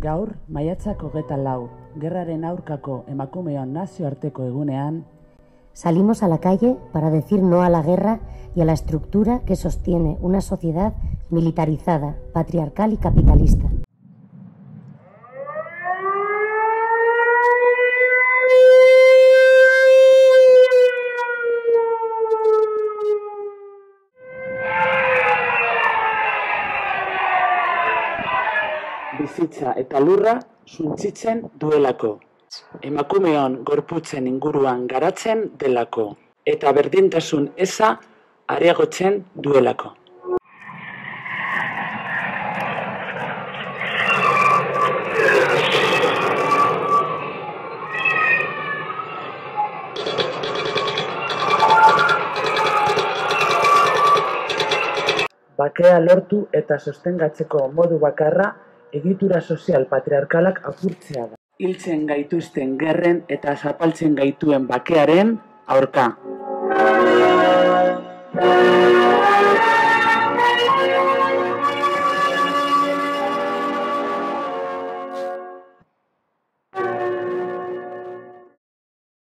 Gaur, lau, egunean, Salimos a la calle para decir no a la guerra y a la estructura que sostiene una sociedad militarizada, patriarcal y capitalista. Bizitza eta lurra suntzitzen duelako. Emakumeon gorputzen inguruan garatzen delako. Eta berdintasun eza areagotzen duelako. Bakea lortu eta sostengatzeko modu bakarra egitura sozial patriarkalak apurtzea da. Hiltzen gaituzten gerren eta zapaltzen gaituen bakearen aurka.